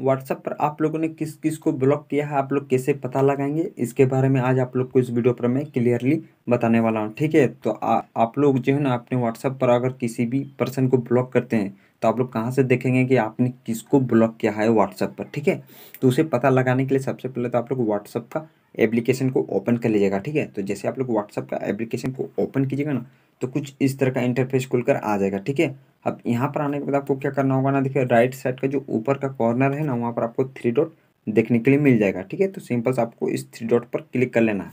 WhatsApp पर आप लोगों ने किस किस को ब्लॉक किया है आप लोग कैसे पता लगाएँगे? इसके बारे में आज आप लोग को इस वीडियो पर मैं क्लियरली बताने वाला हूँ ठीक है? तो आ, आप लोग जो है ना अपने व्हाट्सएप पर अगर किसी भी पर्सन को ब्लॉक करते हैं तो आप लोग कहाँ से देखेंगे कि आपने किसको ब्लॉक किया है व्हाट्सएप पर ठीक है? तो उसे पता लगाने के लिए सबसे पहले तो आप लोग व्हाट्सएप का एप्लीकेशन को ओपन कर लीजिएगा ठीक है? तो जैसे आप लोग व्हाट्सएप का एप्लीकेशन को ओपन कीजिएगा ना तो कुछ इस तरह का इंटरफेस खुलकर आ जाएगा ठीक है? अब यहाँ पर आने के बाद आपको क्या करना होगा ना, देखिए राइट साइड का जो ऊपर का कॉर्नर है ना, वहाँ पर आपको थ्री डॉट देखने के लिए मिल जाएगा, ठीक है? तो सिंपल से आपको इस थ्री डॉट पर क्लिक कर लेना है।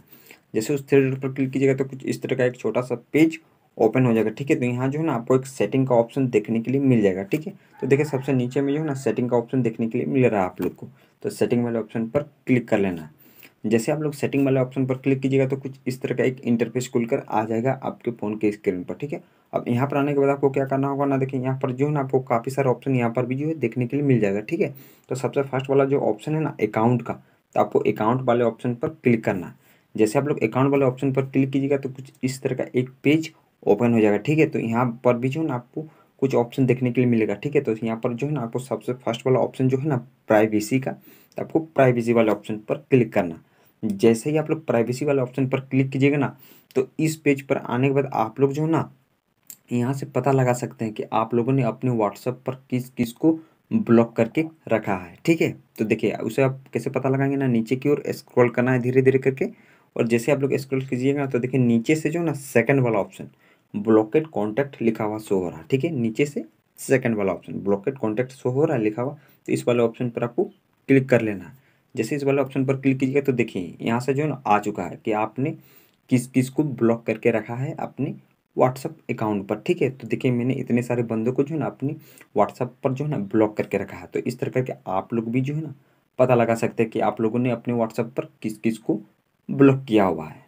जैसे उस थ्री डॉट पर क्लिक कीजिएगा तो कुछ इस तरह का एक छोटा सा पेज ओपन हो जाएगा, ठीक है? तो यहाँ जो है ना, आपको एक सेटिंग का ऑप्शन देखने के लिए मिल जाएगा, ठीक है? तो देखिए, सबसे नीचे में जो है ना सेटिंग का ऑप्शन देखने के लिए मिल रहा है आप लोग को। तो सेटिंग वाले ऑप्शन पर क्लिक कर लेना है। जैसे आप लोग सेटिंग वाले ऑप्शन पर क्लिक कीजिएगा तो कुछ इस तरह का एक इंटरफेस खुलकर आ जाएगा आपके फ़ोन के स्क्रीन पर, ठीक है? अब यहाँ पर आने के बाद आपको क्या करना होगा ना, देखिए यहाँ पर जो है ना आपको काफ़ी सारे ऑप्शन यहाँ पर भी जो है देखने के लिए मिल जाएगा, ठीक है? तो सबसे फ़र्स्ट वाला जो ऑप्शन है ना अकाउंट का तो आपको अकाउंट वाले ऑप्शन पर क्लिक करना। है जैसे आप लोग अकाउंट वाले ऑप्शन पर क्लिक कीजिएगा तो कुछ इस तरह का एक पेज ओपन हो जाएगा, ठीक है? तो यहाँ पर भी जो है ना आपको कुछ ऑप्शन देखने के लिए मिलेगा, ठीक है? तो यहाँ पर जो है ना आपको सबसे फ़र्स्ट वाला ऑप्शन जो है ना प्राइवेसी का तो आपको प्राइवेसी वाले ऑप्शन पर क्लिक करना। जैसे ही आप लोग प्राइवेसी वाले ऑप्शन पर क्लिक कीजिएगा ना तो इस पेज पर आने के बाद आप लोग जो है ना, यहाँ से पता लगा सकते हैं कि आप लोगों ने अपने व्हाट्सएप पर किस किस को ब्लॉक करके रखा है, ठीक है? तो देखिए, उसे आप कैसे पता लगाएँगे ना, नीचे की ओर स्क्रॉल करना है धीरे धीरे करके, और जैसे आप लोग स्क्रॉल कीजिएगा ना तो देखिए नीचे से जो ना सेकंड वाला ऑप्शन ब्लॉकेड कॉन्टैक्ट लिखा हुआ शो हो रहा है, ठीक है? नीचे से सेकंड वाला ऑप्शन ब्लॉकेड कॉन्टैक्ट शो हो रहा है, लिखा हुआ तो इस वाले ऑप्शन पर आपको क्लिक कर लेना है। जैसे इस वाले ऑप्शन पर क्लिक कीजिएगा तो देखिए, यहाँ से जो है ना आ चुका है कि आपने किस किस को ब्लॉक करके रखा है अपने व्हाट्सअप अकाउंट पर, ठीक है? तो देखिए, मैंने इतने सारे बंदों को जो है ना अपनी व्हाट्सअप पर जो है ना ब्लॉक करके रखा है। तो इस तरह करके आप लोग भी जो है ना पता लगा सकते हैं कि आप लोगों ने अपने व्हाट्सअप पर किस किस को ब्लॉक किया हुआ है।